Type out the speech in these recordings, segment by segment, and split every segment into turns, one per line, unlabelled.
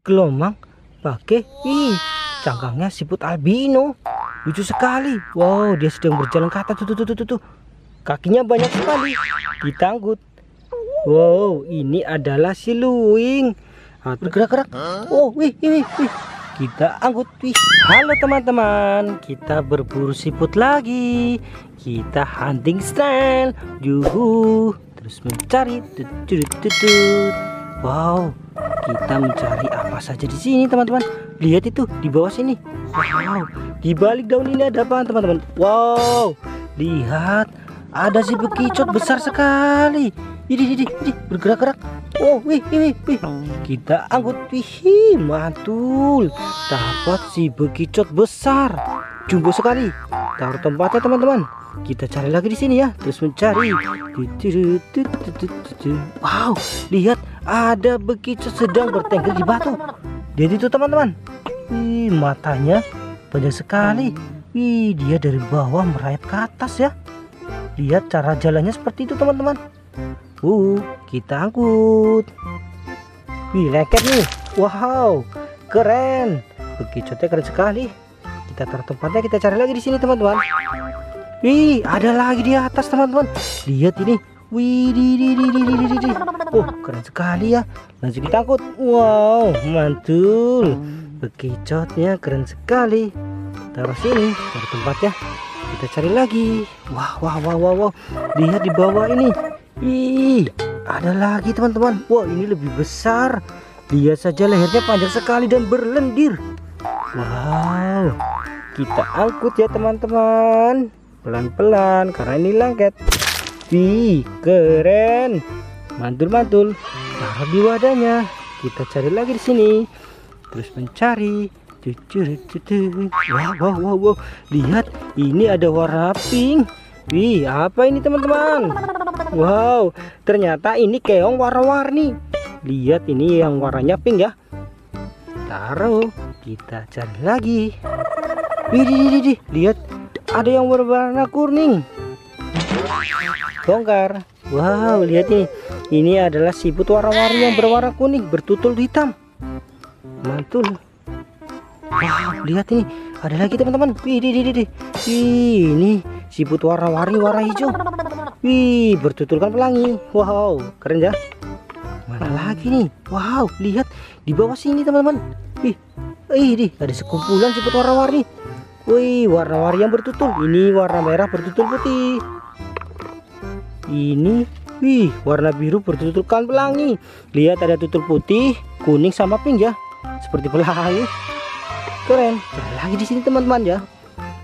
Gelomang pakai ih cangkangnya siput albino. Lucu sekali. Wow, dia sedang berjalan ke atas tuh tuh tuh tuh. tuh. Kakinya banyak sekali. Ditanggut. Wow, ini adalah si luing. Ah, bergerak-gerak. Oh, wih, wih, wih. Kita angkut. Wih. Halo teman-teman, kita berburu siput lagi. Kita hunting style. Juhu. Terus mencari. Tut, tut, tut, tut. Wow, kita mencari apa saja di sini teman-teman. Lihat itu di bawah sini. Wow, di balik daun ini ada apa teman-teman? Wow, lihat ada si bekicot besar sekali. Ini, ini, ini bergerak-gerak. Oh, wih, wih, wih. Kita angkut, wih, mantul. Dapat si bekicot besar, jumbo sekali. Taruh tempatnya teman-teman. Kita cari lagi di sini ya, terus mencari. Wow, lihat ada bekicot sedang bertengger di batu. Lihat itu teman-teman. Wih, matanya banyak sekali. Wih, dia dari bawah merayap ke atas ya. Lihat cara jalannya seperti itu teman-teman. Uh, kita angkut. Wih, lengket nih. Wow, keren. Bekicotnya keren sekali. Kita taruh tempatnya, kita cari lagi di sini teman-teman. Wih, ada lagi di atas teman-teman. Lihat ini. Wih, di, di, di, di, di, di, di. Keren sekali ya. Langsung ditangkut. Wow, mantul. Bekicotnya keren sekali. Taruh sini, taruh tempatnya. Kita cari lagi. Wah, wah, wah, wah, wah. Lihat di bawah ini. Ih, ada lagi teman-teman. Wah, ini lebih besar. Lihat saja lehernya panjang sekali dan berlendir. Wow, kita angkut ya teman-teman pelan-pelan karena ini lengket wih keren mantul-mantul. Taruh di wadahnya. Kita cari lagi di sini. Terus mencari. Wow wow wow wow lihat ini ada warna pink. Wih apa ini teman-teman? Wow ternyata ini keong warna-warni. Lihat ini yang warnanya pink ya. Taruh. Kita cari lagi. Wih di, di, di, lihat ada yang berwarna kuning. Bongkar. Wow lihat nih ini adalah siput warna-warni yang berwarna kuning bertutul hitam. Mantul. Wow lihat ini. Ada lagi teman-teman. Wih di, di, di. ini siput warna-warni warna hijau. Wih bertutulkan pelangi. Wow keren ya. Mana lagi nih? Wow lihat. Di bawah sini teman-teman. Wih ini. Ada sekumpulan siput warna-warni. Wih, warna-warni yang bertutul. Ini warna merah bertutul putih. Ini, wih, warna biru bertutulkan pelangi. Lihat ada tutul putih, kuning sama pink ya. Seperti pelangi. Keren. Cari lagi di sini teman-teman ya.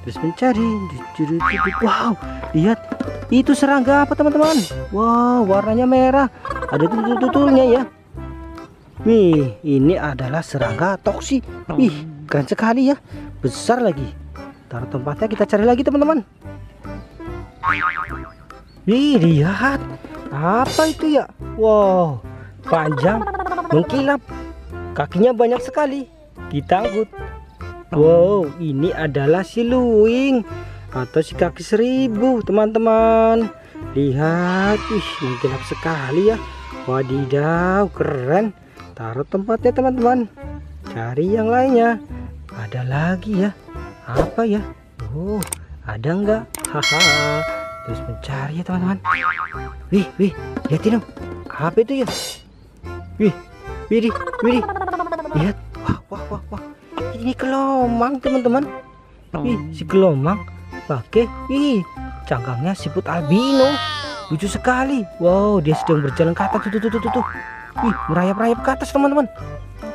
Terus mencari. Wow, lihat. Itu serangga apa teman-teman? Wow, warnanya merah. Ada tutul-tutulnya ya. Wih, ini adalah serangga toksi. Wih, keren sekali ya. Besar lagi taruh tempatnya kita cari lagi teman-teman Wih lihat apa itu ya? Wow panjang mengkilap. Kakinya banyak sekali. Kita angkut. Wow ini adalah si luing atau si kaki seribu teman-teman. Lihat ih mengkilap sekali ya. Wadidaw keren. Taruh tempatnya teman-teman. Cari yang lainnya. Ada lagi ya. Apa ya? Oh ada enggak? Haha terus mencari ya teman-teman. Wih wih lihatin dong. Apa itu ya wih wih wih lihat. Wah wah wah wah. Ini kelomang teman-teman. Wih si kelomang pakai wih cangkangnya siput albino. Lucu sekali. Wow dia sedang berjalan ke atas. Tuh tuh tuh tuh, tuh. wih merayap-rayap ke atas teman-teman.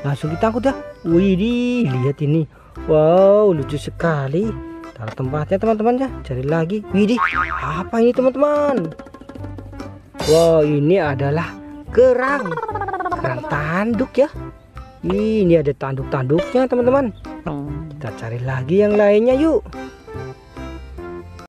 Langsung ditangkut ya. Wih lihat ini. Wow lucu sekali Taruh tempatnya teman-teman ya Cari lagi. Widih apa ini teman-teman? Wow ini adalah kerang. Kerang tanduk ya. Ini ada tanduk-tanduknya teman-teman. Kita cari lagi yang lainnya yuk